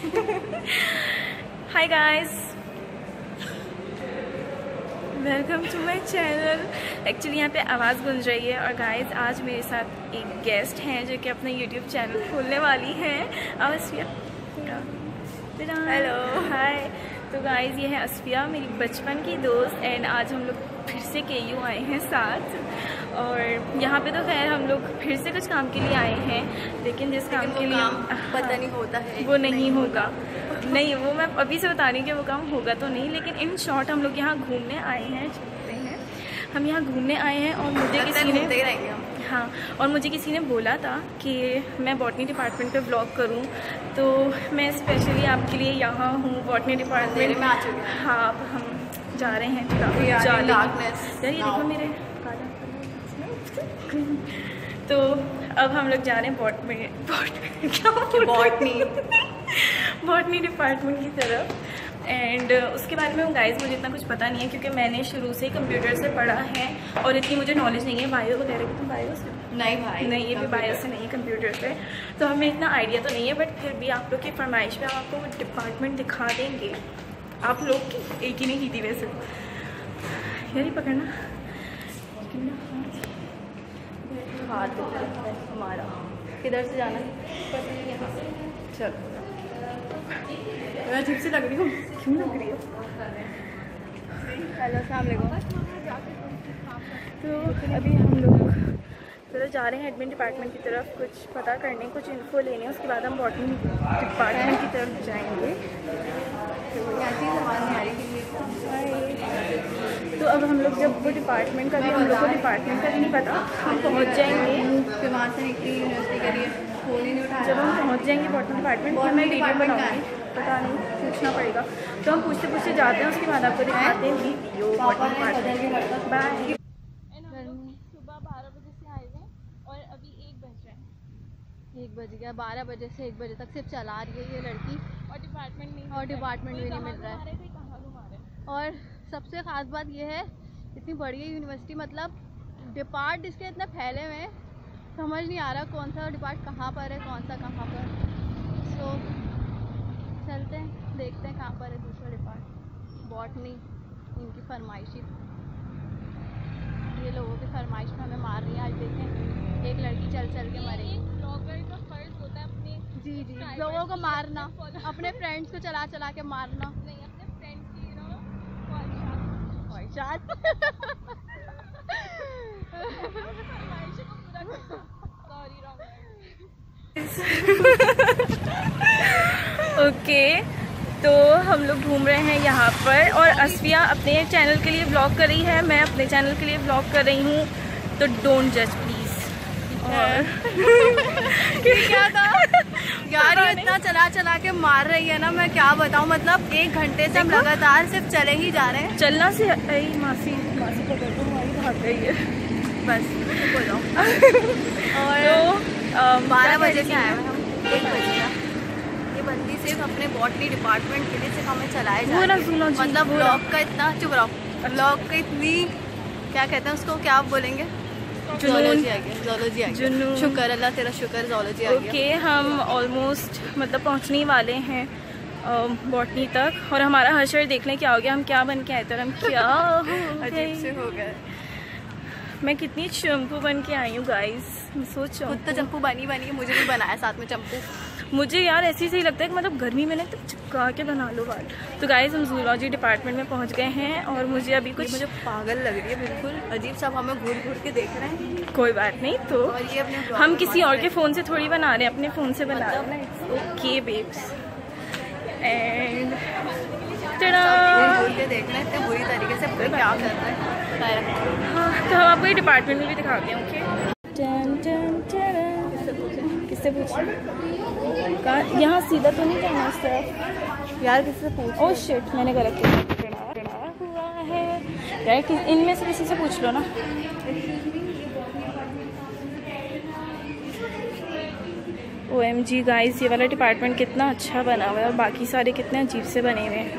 Hi guys welcome to my channel actually यहाँ पे आवाज़ गूंज रही है। और गाइस आज मेरे साथ एक गेस्ट हैं जो कि अपना यूट्यूब चैनल खोलने वाली हैं। अवस्फिया हेलो हाय तो गाइस ये है असफिया मेरी बचपन की दोस्त एंड आज हम लोग फिर से के यू आए हैं साथ। और यहाँ पे तो खैर हम लोग फिर से कुछ काम के लिए आए हैं लेकिन जिस काम के लिए काम पता नहीं होता है। वो नहीं नहीं होगा। नहीं वो मैं अभी से बता रही हूँ कि वो काम होगा तो नहीं लेकिन इन शॉर्ट हम लोग यहाँ घूमने आए हैं चलते हैं। हम यहाँ घूमने आए हैं और मुझे किसी ने हाँ और मुझे किसी ने बोला था कि मैं बॉटनी डिपार्टमेंट पे ब्लॉग करूँ तो मैं स्पेशली आपके लिए यहाँ हूँ बॉटनी डिपार्टमेंट में आ चुके हाँ। अब हम जा रहे हैं थोड़ा यार ये देखो मेरे तो अब हम लोग जा रहे हैं बॉट में बॉट बॉटनी। बॉटनी डिपार्टमेंट की तरफ़। एंड उसके बारे में गाइस मुझे इतना कुछ पता नहीं है क्योंकि मैंने शुरू से ही कंप्यूटर से पढ़ा है और इतनी मुझे नॉलेज नहीं है। बायो वगैरह की तो बायो से नहीं भाई नहीं ये भी बायो से नहीं है कंप्यूटर से। तो हमें इतना आइडिया तो नहीं है बट फिर भी आप लोग की फरमाइश में हम आपको डिपार्टमेंट दिखा देंगे। आप लोग की एक ही नहीं की थी वैसे यार पकड़ना। हाथ है हमारा। किधर से जाना? चल। मैं अजीब से लग रही हूँ। क्यों लग रही हूँ? हेलो सलामकुम तो अभी हम लोग चलो जा रहे हैं एडमिन डिपार्टमेंट की तरफ़, कुछ पता करने, कुछ इन्फो लेने, उसके बाद हम बॉटनी डिपार्टमेंट की तरफ़ जाएँगे। तो अब हम लोग जब वो डिपार्टमेंट का भी, हम लोग को डिपार्टमेंट का भी नहीं पता, हम पहुँच जाएँगे। फिर वहाँ से निकली यूनिवर्सिटी के लिए फ़ोन नहीं उठाया जब हम पहुँच जाएँगे बॉटनी डिपार्टमेंट तो मैं वीडियो बनाऊँगी, पता नहीं, पूछना पड़ेगा। तो हम पूछते पूछते जाते हैं, उसके बाद आपको दिखाते हैं बाय सुबह बारह बजे से आए हुए और अभी एक बज रहा है एक बज गया बारह बजे से एक बजे तक सिर्फ़ चला रही है ये लड़की। और डिपार्टमेंट नहीं और डिपार्टमेंट भी नहीं मिल रहा है। और सबसे ख़ास बात यह है इतनी बड़ी है यूनिवर्सिटी मतलब डिपार्ट इसके इतने फैले हुए हैं समझ नहीं आ रहा कौन सा डिपार्ट कहाँ पर है कौन सा कहाँ पर। सो चलते हैं देखते हैं कहाँ पर है दूसरा डिपार्ट बॉटनी इनकी फरमाइशी। ये लोगों की फरमाइश में हमें मार रही है आज देखें। एक लड़की चल चल के मरेगी। जी जी. लोगों को मारना अपने फ्रेंड्स को चला चला के मारना. नहीं अपने फ्रेंड्स की ख्वाहिशात. ओके तो हम लोग घूम रहे हैं यहाँ पर और असफिया अपने चैनल के लिए ब्लॉग कर रही है मैं अपने चैनल के लिए ब्लॉग कर रही हूँ तो डोंट जज क्या था? यार ये इतना चला चला के मार रही है ना मैं क्या बताऊँ? मतलब एक घंटे से हम लगातार सिर्फ़ चले ही जा रहे हैं। चलना से अरे मासी मासी को हमारी भाग रही है। बस बोलो। तो और बारह बजे से आए हम। एक बजे का ये बंदी सिर्फ़ अपने बॉटनी डिपार्टमेंट के लिए सिर्फ़ हमें चलाए जा रही है। मतलब ब्लॉग का इतना चुप रहो। ब्लॉग का इतनी क्या कहते हैं उसको क्या आप बोलेंगे? शुक्र अल्लाह तेरा शुक्र जोलॉजी आ गया। ओके हम ऑलमोस्ट मतलब पहुँचने वाले हैं बॉटनी तक। और हमारा हशर देखने क्या हो गया हम क्या बन के आए थे हम क्या हो अजीब से हो गए। मैं कितनी चंपू बन के आई हूँ गाइस सोचो। खुद तो चंपू बनी बनी मुझे भी बनाया साथ में चंपू। मुझे यार ऐसे ही सही लगता है कि मतलब गर्मी में ना एकदम चिपका के बना लो बाल। तो गाइस हम जूलॉजी डिपार्टमेंट में पहुँच गए हैं और मुझे अभी कुछ मुझे पागल लग रही है बिल्कुल। अजीब सब हमें घूर घूर के देख रहे हैं। कोई बात नहीं तो हम किसी और के फ़ोन से थोड़ी बना रहे हैं अपने फ़ोन से बना? रहे हैं। ओके बेब्स एंड बुरी तरीके से क्या कर रहा है। हाँ तो हम आपको ये डिपार्टमेंट में भी दिखाते हैं ओके किससे पूछे? कहाँ यहाँ सीधा तो नहीं जाना तरफ़ यार किसी से पूछ ओह शिट मैंने गलत किया। हुआ है यार इनमें से किसी से पूछ लो ना। ओ एम जी गाइस ये वाला डिपार्टमेंट कितना अच्छा बना हुआ है और बाकी सारे कितने अजीब से बने हुए हैं।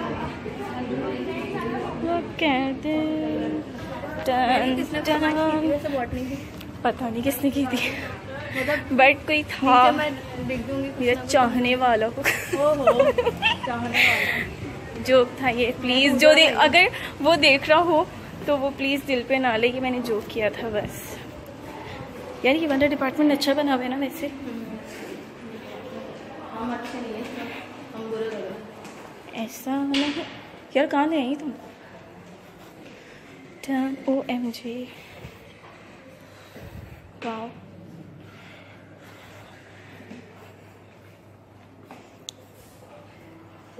पता नहीं किसने की थी। बट कोई था। मेरा चाहने वाला जोक था ये प्लीज़ जो दे अगर वो देख रहा हो तो वो प्लीज़ दिल पे ना ले कि मैंने जोक किया था बस। यार ये वाला डिपार्टमेंट अच्छा बना हुआ है ना वैसे। ऐसा नहीं। यार कहाँ ले आई तुम? O M G wow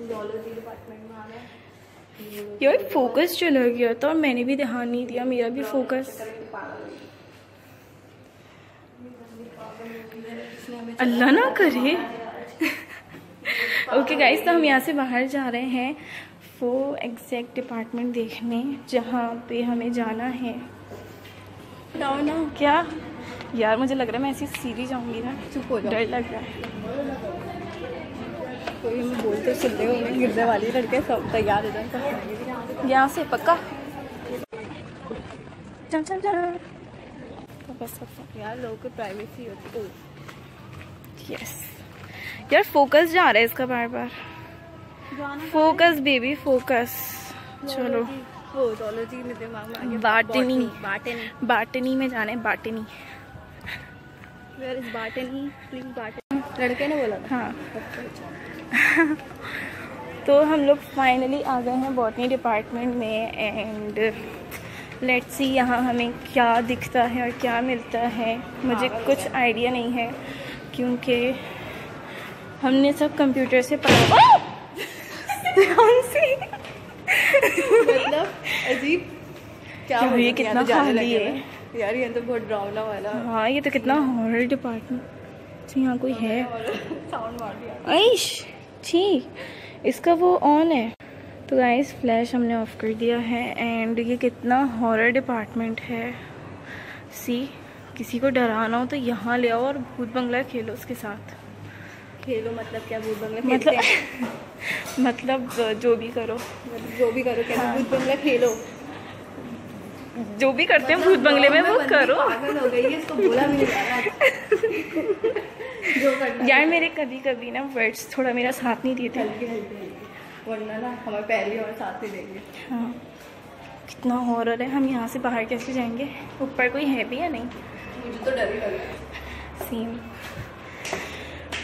zoology department में आ गए यार फोकस चला गया था और मैंने भी ध्यान नहीं दिया मेरा भी फोकस अल्लाह ना करे। ओके गाइस तो हम यहाँ से बाहर जा रहे हैं वो एग्जैक्ट डिपार्टमेंट देखने जहाँ पे हमें जाना है। बताओ ना क्या? यार मुझे लग रहा है मैं ऐसी सीधी जाऊँगी ना चुप हो डर लग रहा है। कोई हमें बोलते सुन रहे होंगे गिरने वाली लड़के सब तैयार हो जाए यहाँ से पक्का? चल चल चल। बस यार लोगों की प्राइवेसी होती है। यस यार फोकस जा रहा है इसका बार बार फोकस बेबी फोकस चलो। में में बाटनी। बाटनी में जाना है बाटनी बाटनी प्लीज़ बाटनी लड़के ने बोला हाँ। तो हम लोग फाइनली आ गए हैं बॉटनी डिपार्टमेंट में एंड लेट्स सी यहाँ हमें क्या दिखता है और क्या मिलता है। मुझे कुछ आइडिया नहीं है क्योंकि हमने सब कंप्यूटर से पढ़ा। से? मतलब अजीब। क्या ये कितना तो खाली है। यार ये तो बहुत ड्रावना वाला। हाँ ये तो कितना हॉरर डिपार्टमेंट यहाँ कोई है? साउंड मार दिया। आइश! छी इसका वो ऑन है। तो गाइस फ्लैश हमने ऑफ़ कर दिया है एंड ये कितना हॉरर डिपार्टमेंट है। सी किसी को डराना हो तो यहाँ ले आओ और भूत बंगला खेलो उसके साथ। खेलो मतलब क्या भूत बंगला मतलब मतलब जो भी करो। मतलब जो भी करो क्या हाँ। भूत बंगला खेलो? जो भी करते हैं भूत बंगले में वो करो। पागल हो गई है इसको बोला भी नहीं यार मेरे कभी कभी ना वर्ड्स थोड़ा मेरा साथ नहीं देते। हल्के हल्के वरना ना हमें पहले और साथ ही देंगे। हाँ। कितना हॉरर है। हम यहाँ से बाहर कैसे जाएँगे? ऊपर कोई है भी या नहीं? मुझे तो डर ही लग रहा है। सेम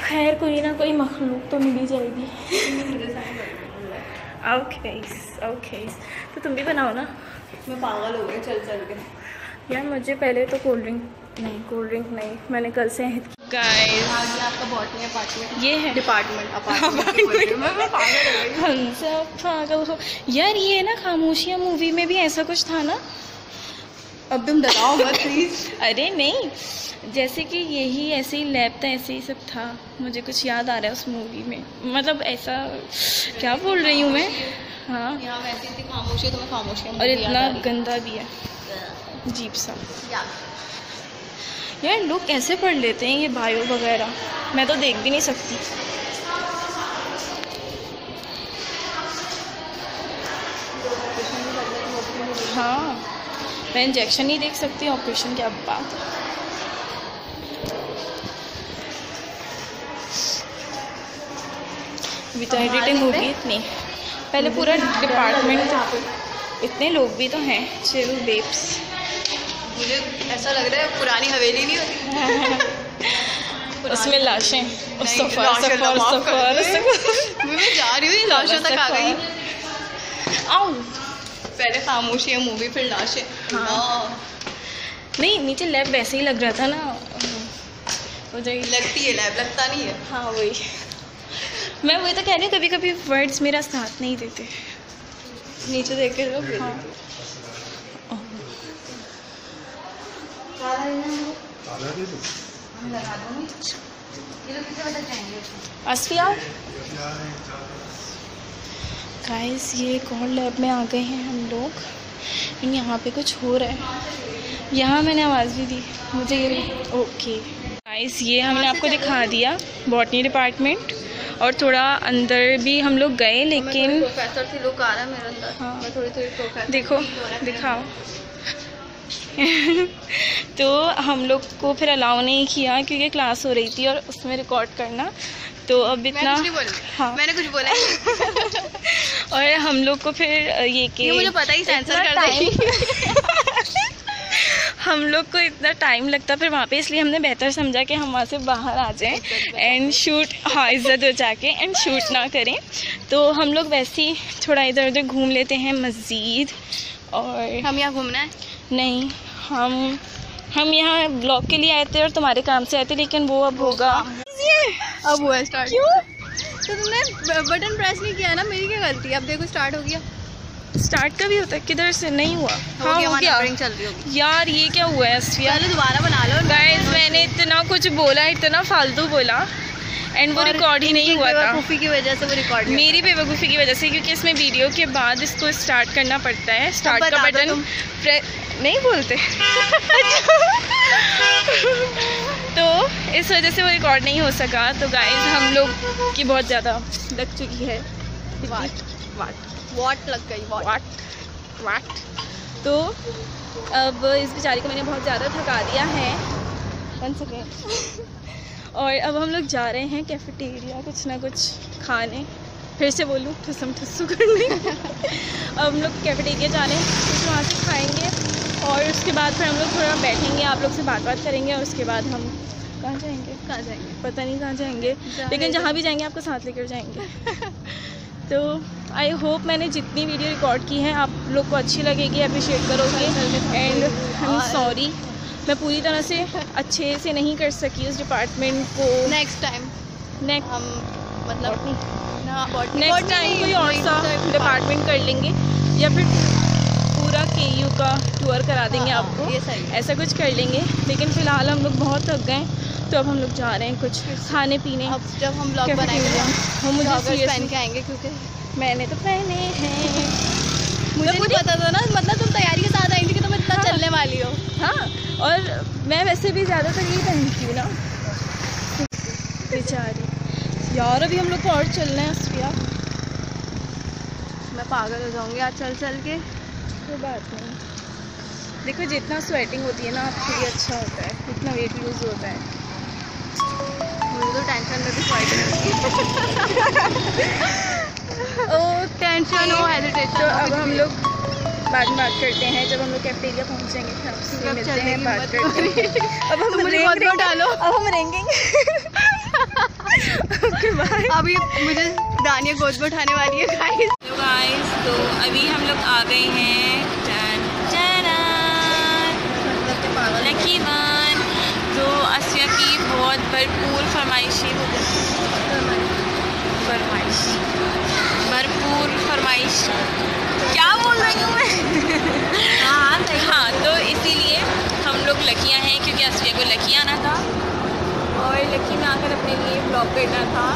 खैर कोई ना कोई मखलूक तो मिल ही जाएगी। ओके ओके तो तुम भी बनाओ ना। मैं पागल हो गई चल चल के। यार मुझे पहले तो कोल्ड ड्रिंक नहीं कोल्ड ड्रिंक नहीं। मैंने कल से गाइस आपका बॉटनी अपार्टमेंट ये है। डिपार्टमेंट अपार्टमेंट हो हम सब पागल यार ये है ना खामोशिया मूवी में भी ऐसा कुछ था ना? अब तुम डराओ मत प्लीज़ अरे नहीं। जैसे कि यही ऐसे ही लैब था ऐसे ही सब था। मुझे कुछ याद आ रहा है उस मूवी में। मतलब ऐसा क्या बोल रही हूँ मैं? हाँ। वैसे खामोशी तो मैं खामोशी और इतना गंदा भी है। जीप सा। यार लोग कैसे पढ़ लेते हैं ये बायो वगैरह। मैं तो देख भी नहीं सकती। हाँ मैं इंजेक्शन नहीं देख सकती ऑपरेशन क्या बात। है अभी तो एडिटिंग होगी इतनी। पहले पूरा डिपार्टमेंट इतने लोग भी तो हैं चिल बेब्स मुझे ऐसा लग रहा है पुरानी हवेली नहीं होती। उसमें लाशें। तो दे। सफ़र मैं जा रही हूँ लाशों तक आ गई। आओ। पहले खामोशी है मूवी फिर लाशें। हाँ। हाँ। नहीं नीचे लैब वैसे ही लग रहा था ना। हो जाएगी। लगती है लैब लगता नहीं है। हाँ वही। मैं वही तो कह रही हूँ कभी कभी वर्ड्स मेरा साथ नहीं देते। नीचे देख के लोग हाँ। गाइस ये और लैब में आ गए हैं हम लोग। यहाँ पे कुछ हो रहा है। यहाँ मैंने आवाज़ भी दी। मुझे ये ओके गाइस ये हमने आपको दिखा दिया बॉटनी डिपार्टमेंट और थोड़ा अंदर भी हम लोग गए लेकिन प्रोफेसर से लोग आ रहा है मेरे अंदर। हाँ। थोड़ी थोड़ी देखो दिखाओ। तो हम लोग को फिर अलाउ नहीं किया क्योंकि क्लास हो रही थी और उसमें रिकॉर्ड करना। तो अब इतना हाँ। मैंने कुछ बोला और हम लोग को फिर ये कि मुझे पता ही सेंसर कर देगी हम लोग को इतना टाइम लगता फिर वहाँ पे इसलिए हमने बेहतर समझा कि हम वहाँ से बाहर आ जाएँ एंड शूट हाँ इज़्ज़त हो जाके एंड शूट ना करें। तो हम लोग वैसे ही थोड़ा इधर उधर घूम लेते हैं मस्जिद और हम यहाँ घूमना है? नहीं। हम हम यहाँ ब्लॉग के लिए आए थे और तुम्हारे काम से आए थे लेकिन वो अब होगा। अब हुआ स्टार्ट क्यों? तो तुमने बटन प्रेस नहीं किया ना? मेरी क्या गलती अब देखो स्टार्ट हो गया। स्टार्ट का भी होता है? किधर से? नहीं हुआ। हाँ हो गया। चल रही होगी। यार ये क्या हुआ है दोबारा बना लो गाइस मैंने इतना कुछ बोला इतना फालतू बोला। एंड वो रिकॉर्ड ही नहीं हुआ था। की वजह से वो रिकॉर्ड मेरी बेवकूफ़ी की वजह से क्योंकि इसमें वीडियो के बाद इसको स्टार्ट करना पड़ता है। स्टार्ट का बटन नहीं बोलते। तो इस वजह से वो रिकॉर्ड नहीं हो सका। तो गाइस हम लोग की बहुत ज़्यादा लग चुकी है। वाट वाट वाट लग गई? वाट वाट तो अब इस बेचारी को मैंने बहुत ज़्यादा थका दिया है। बन सेकेंड और अब हम लोग जा रहे हैं कैफेटेरिया कुछ ना कुछ खाने। फिर से बोलूँ ठुसम ठुस्सू करने। अब हम लोग कैफेटेरिया जा रहे हैं कुछ वहाँ से खाएँगे और उसके बाद फिर हम लोग थोड़ा बैठेंगे आप लोग से बात बात करेंगे और उसके बाद हम कहाँ जाएँगे? कहाँ जाएँगे? पता नहीं कहाँ जाएँगे। लेकिन जहाँ भी जाएँगे आपको साथ लेकर जाएँगे। तो आई होप मैंने जितनी वीडियो रिकॉर्ड की है आप लोग को अच्छी लगेगी अप्रिशिएट करोगे। एंड आई एम सॉरी मैं पूरी तरह से अच्छे से नहीं कर सकी उस डिपार्टमेंट को। नेक्स्ट टाइम नेक्स्ट हम मतलब नेक्स्ट टाइम कोई और सा डिपार्टमेंट कर लेंगे या फिर पूरा के यू का टूर करा देंगे हाँ, आपको। ये सही ऐसा कुछ कर लेंगे। लेकिन फ़िलहाल हम लोग बहुत थक गए तो अब हम लोग जा रहे हैं कुछ खाने पीने। अब जब हम ब्लॉग बनाएँगे हम मुझे पहन के आएँगे क्योंकि मैंने तो पहने हैं। मुझे नहीं पता था ना मतलब तुम तैयारी के साथ आएँगी कि तुम इतना हाँ। चलने वाली हो। हाँ और मैं वैसे भी ज़्यादातर यही पहनती हूँ ना। बेचारी। यार अभी हम लोग को और चलना है असफिया मैं पागल हो जाऊँगी आज चल चल के। कोई बात नहीं। देखो जितना स्वेटिंग होती है ना आपके लिए अच्छा होता है। उतना वेट लूज होता है। मुझे तो टेंशन में भी स्वेटिंग ओ टेंशन हो। हेजिटेशन तो अब हम लोग बाद में बात करते हैं जब हम लोग कैफेटेरिया पहुँचेंगे फिर आपसे मिलते हैं बात करते हैं। अब हम मुझे डालो। अब हम बाय अभी मुझे दानिया गोद में उठाने वाली है गाइस तो गाइस तो अभी हम लोग आ गए हैं। लकी वन तो आसिया की बहुत भरपूर फरमाइशी फरमाइश। भरपूर फरमाइश। क्या बोल रही हूँ मैं? हाँ हाँ तो इसीलिए हम लोग लकियाँ हैं क्योंकि आसिया को लकी आना था। और लकी में आकर अपने लिए ब्लॉग करना था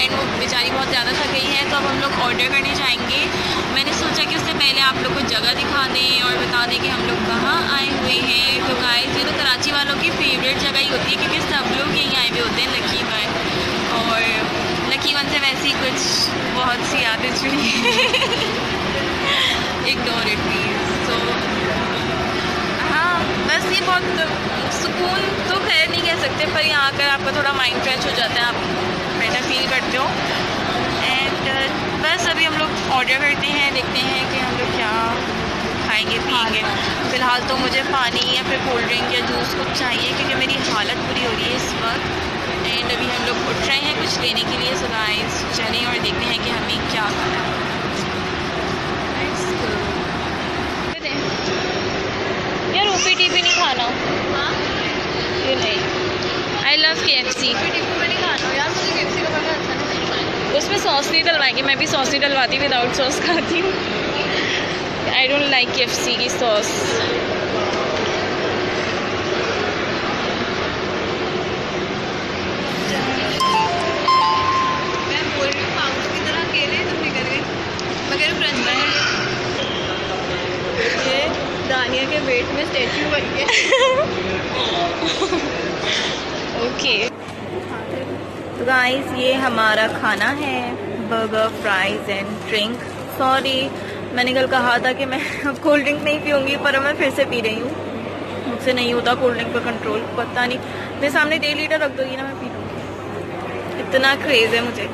एंड वो बेचारी बहुत ज़्यादा थक गई है तो अब हम लोग ऑर्डर करने जाएँगे। मैंने सोचा कि उससे पहले आप लोग को जगह दिखा दें और बता दें कि हम लोग कहाँ आए हुए हैं। तो गाय ये तो कराची वालों की फेवरेट जगह ही होती है क्योंकि सब लोग यहीं आए हुए होते हैं लकी वन और लकी वन से वैसे कुछ बहुत सी यादें जुड़ी इग्नोर इट प्लीज़ तो हाँ बस ये बहुत सुकून तो खैर नहीं कह सकते, पर यहाँ आकर आपका थोड़ा माइंड फ्रेश हो जाता है, आप बेटर फील करते हो। एंड बस अभी हम लोग ऑर्डर करते हैं, देखते हैं कि हम लोग क्या खाएँगे, पिएँगे। फ़िलहाल तो मुझे पानी या फिर कोल्ड ड्रिंक या जूस कुछ चाहिए, क्योंकि मेरी हालत बुरी हो रही है इस वक्त। एंड अभी हम लोग उठ रहे हैं कुछ लेने के लिए सुनाइस चलें और देखते हैं कि हमें क्या खाना है। यार ओ पी टी भी नहीं खाना। हाँ? ये नहीं। आई लव के एफ़ सी नहीं खाना यार मुझे के एफ़ सी का बर्गर अच्छा उसमें सॉस नहीं डलवाएँगे मैं भी सॉस नहीं डलवाती विदाउट सॉस खाती हूँ। I don't like K F C की सॉस दानिया के वेट में स्टेचू बन गया ओके तो गाइस ये हमारा खाना है burger fries and drink sorry मैंने कल कहा था कि मैं अब कोल्ड ड्रिंक नहीं पीऊँगी पर मैं फिर से पी रही हूँ। मुझसे नहीं होता कोल्ड ड्रिंक पर कंट्रोल पता नहीं। मेरे सामने डेढ़ लीटर रख दोगी ना मैं पी लूँगी। इतना क्रेज़ है मुझे।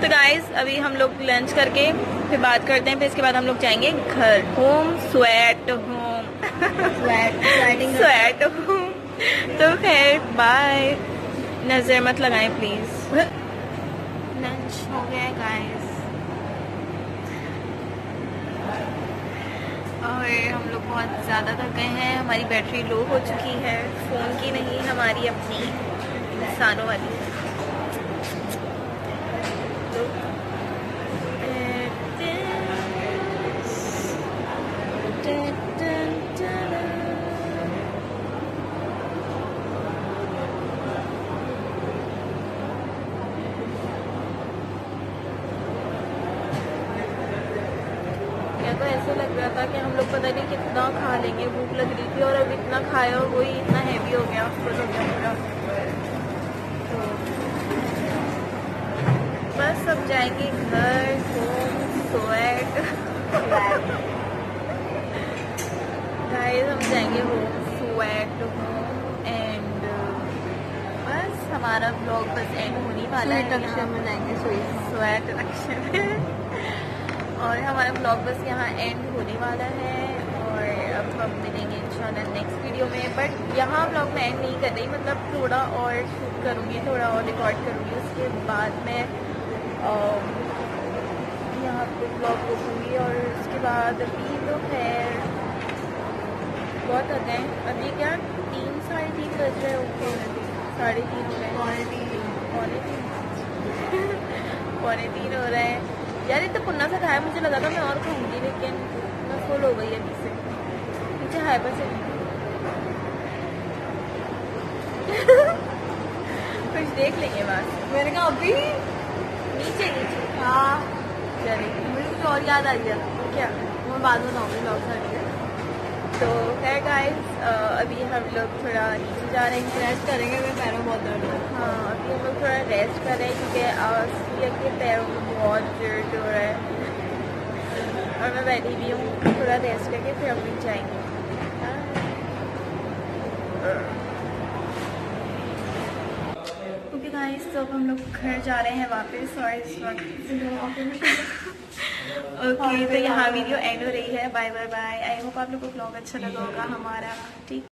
तो गाइस अभी हम लोग लंच करके फिर बात करते हैं फिर इसके बाद हम लोग जाएँगे घर। Home sweet home sweet home तो खैर बाय नज़र मत लगाएँ प्लीज़ लंच हो गया गाइस और हम लोग बहुत ज़्यादा थक गए हैं। हमारी बैटरी लो हो चुकी है। फ़ोन की नहीं, हमारी अपनी, इंसानों वाली खाया और वही इतना हैवी हो गया फुल हो गया। पूरा तो बस अब जाएँगे घर होम स्वेट गाइस हम जाएँगे होम स्वेट होम एंड बस हमारा ब्लॉग बस एंड होने वाला है। अक्षर में जाएँगे स्वेट अक्षर और हमारा ब्लॉग बस यहाँ एंड होने वाला है। अब हम मिलेंगे इंशाल्लाह नेक्स्ट वीडियो में बट यहाँ ब्लॉग में एंड नहीं कर रही मतलब थोड़ा और शूट करूँगी थोड़ा और रिकॉर्ड करूँगी उसके बाद मैं यहाँ पे ब्लॉग रोकूँगी और उसके बाद अभी तो खैर बहुत हो। गए अभी क्या तीन साढ़े तीन बज रहे ओके साढ़े तीन हो रहे हैं। पौने तीन। पौने तीन। हो रहे हैं। यार ये तो पुन्ना से खाया मुझे लगा था मैं और खाऊँगी लेकिन मैं फुल हो गई अभी से। नीचे हाई कुछ देख लेंगे बस। मैंने कहा अभी? नीचे नीचे। हाँ। मुझे कुछ और याद आ गया। क्या? मैं बाद में बताऊँगी ब्लॉग साइड तो खैर गाइस अभी हम लोग थोड़ा नीचे जा रहे हैं। रेस्ट करेंगे मेरे पैरों में बहुत दर्द है। हाँ अभी हम लोग थोड़ा रेस्ट कर रहे हैं क्योंकि आवाज़ के पैरों में बहुत दर्द हो रहा है। और मैं बैठी भी हूँ थोड़ा रेस्ट करके फिर हम लोग जाएँगे। ओके गाइस तो अब हम लोग घर जा रहे हैं वापस और इस वक्त ओके तो यहाँ वीडियो एंड हो रही है. Bye bye bye I hope आप लोग को ब्लॉग अच्छा लगा होगा, हमारा. ठीक.